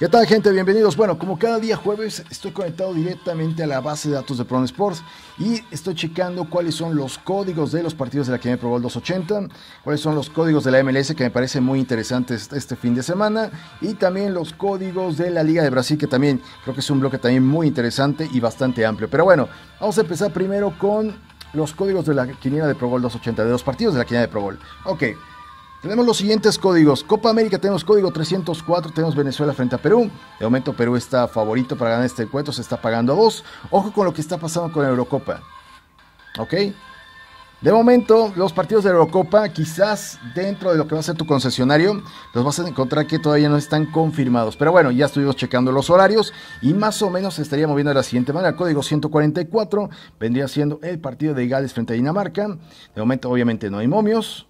¿Qué tal gente? Bienvenidos. Bueno, como cada día jueves estoy conectado directamente a la base de datos de Pro Sports y estoy checando cuáles son los códigos de los partidos de la Academia Pro Bowl 280, cuáles son los códigos de la MLS que me parece muy interesantes este fin de semana y también los códigos de la Liga de Brasil que también creo que es un bloque también muy interesante y bastante amplio. Pero bueno, vamos a empezar primero con los códigos de la quiniela de Pro Bowl 280, de los partidos de la quiniela de Pro Bowl. Ok. Tenemos los siguientes códigos. Copa América tenemos código 304, tenemos Venezuela frente a Perú. De momento Perú está favorito para ganar este encuentro, se está pagando a 2. Ojo con lo que está pasando con la Eurocopa. ¿Ok? De momento, los partidos de Eurocopa, quizás dentro de lo que va a ser tu concesionario, los vas a encontrar que todavía no están confirmados. Pero bueno, ya estuvimos checando los horarios y más o menos se estaría moviendo de la siguiente manera. Código 144 vendría siendo el partido de Gales frente a Dinamarca. De momento, obviamente, no hay momios.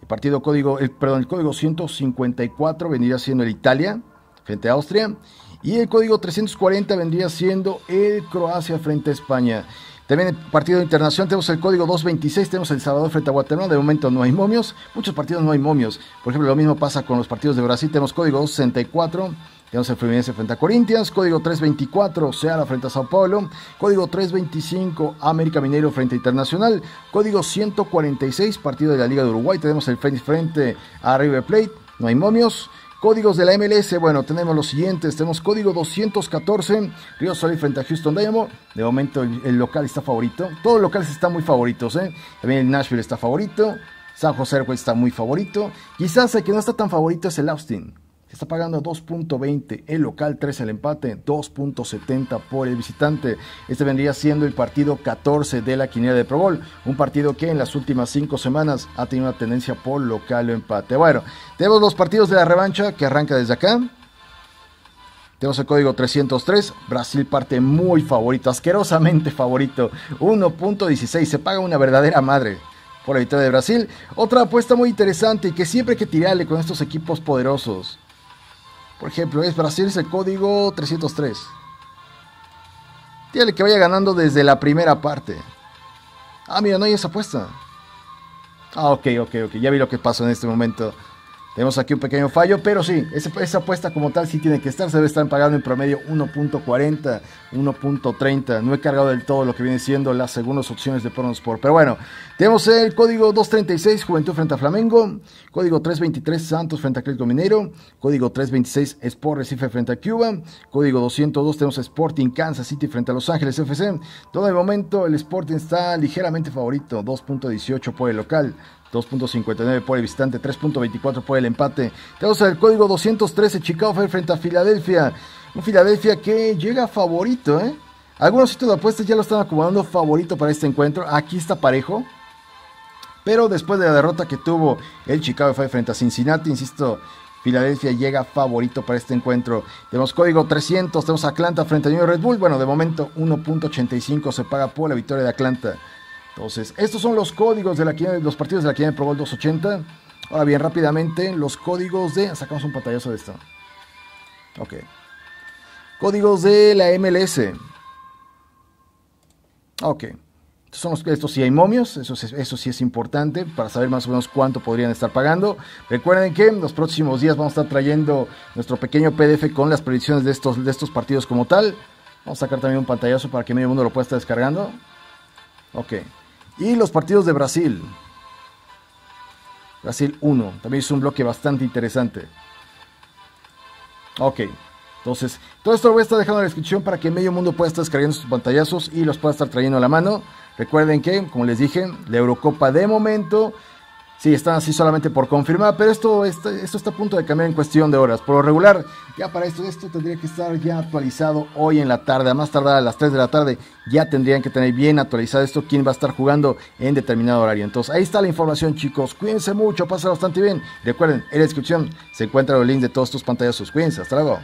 El partido código, el, perdón, el código 154 vendría siendo el Italia frente a Austria. Y el código 340 vendría siendo el Croacia frente a España. También el partido internacional tenemos el código 226, tenemos el Salvador frente a Guatemala, de momento no hay momios, muchos partidos no hay momios. Por ejemplo, lo mismo pasa con los partidos de Brasil, tenemos código 264, tenemos el Fluminense frente a Corinthians, código 324, Seara frente a Sao Paulo, código 325, América Minero frente a Internacional, código 146, partido de la Liga de Uruguay, tenemos el Fénix frente a River Plate, no hay momios. Códigos de la MLS, bueno, tenemos los siguientes. Tenemos código 214, Río Sol frente a Houston Dynamo. De momento el, local está favorito. Todos los locales están muy favoritos, ¿eh? También el Nashville está favorito. San José Airways está muy favorito. Quizás el que no está tan favorito es el Austin. Está pagando 2.20 el local, 3 el empate, 2.70 por el visitante. Este vendría siendo el partido 14 de la quiniela de Pro Bowl. Un partido que en las últimas 5 semanas ha tenido una tendencia por local o empate. Bueno, tenemos los partidos de la revancha que arranca desde acá. Tenemos el código 303. Brasil parte muy favorito, asquerosamente favorito. 1.16. Se paga una verdadera madre por la victoria de Brasil. Otra apuesta muy interesante y que siempre hay que tirarle con estos equipos poderosos. Por ejemplo, es Brasil es el código 303. Dígale que vaya ganando desde la primera parte. Ah, mira, no hay esa apuesta. Ah, ok, ok, ok. Ya vi lo que pasó en este momento. Tenemos aquí un pequeño fallo, pero sí, esa, apuesta como tal sí tiene que estar. Se debe estar pagando en promedio 1.40, 1.30. No he cargado del todo lo que viene siendo las segundas opciones de Sport. Pero bueno, tenemos el código 236, Juventud frente a Flamengo. Código 323, Santos frente a Atlético Mineiro. Código 326, Sport Recife frente a Cuba. Código 202, tenemos Sporting Kansas City frente a Los Ángeles FC. Todo el momento el Sporting está ligeramente favorito, 2.18 por el local. 2.59 por el visitante, 3.24 por el empate. Tenemos el código 213 Chicago Fire frente a Filadelfia. Un Filadelfia que llega favorito, ¿eh? Algunos sitios de apuestas ya lo están acomodando favorito para este encuentro. Aquí está parejo. Pero después de la derrota que tuvo el Chicago Fire frente a Cincinnati, insisto, Filadelfia llega favorito para este encuentro. Tenemos código 300, tenemos Atlanta frente a New Red Bull. Bueno, de momento 1.85 se paga por la victoria de Atlanta. Entonces, estos son los códigos de la, los partidos de la Quiniela Pro Bowl 280. Ahora bien, rápidamente, los códigos de... Sacamos un pantallazo de esto. Ok. Códigos de la MLS. Ok. Estos, son los, estos sí hay momios, eso, eso sí es importante para saber más o menos cuánto podrían estar pagando. Recuerden que en los próximos días vamos a estar trayendo nuestro pequeño PDF con las predicciones de estos, de estos partidos como tal. Vamos a sacar también un pantallazo para que medio mundo lo pueda estar descargando. Ok. Y los partidos de Brasil. Brasil 1. También es un bloque bastante interesante. Ok. Entonces, todo esto lo voy a estar dejando en la descripción para que medio mundo pueda estar descargando sus pantallazos y los pueda estar trayendo a la mano. Recuerden que, como les dije, la Eurocopa de momento Sí, están así solamente por confirmar, pero esto, esto, esto, está a punto de cambiar en cuestión de horas. Por lo regular, ya para esto, esto tendría que estar ya actualizado hoy en la tarde, a más tardar a las 3 de la tarde, ya tendrían que tener bien actualizado esto, quién va a estar jugando en determinado horario. Entonces, ahí está la información, chicos. Cuídense mucho, pasa bastante bien. Recuerden, en la descripción se encuentran los links de todos estos pantallazos. Cuídense, hasta luego.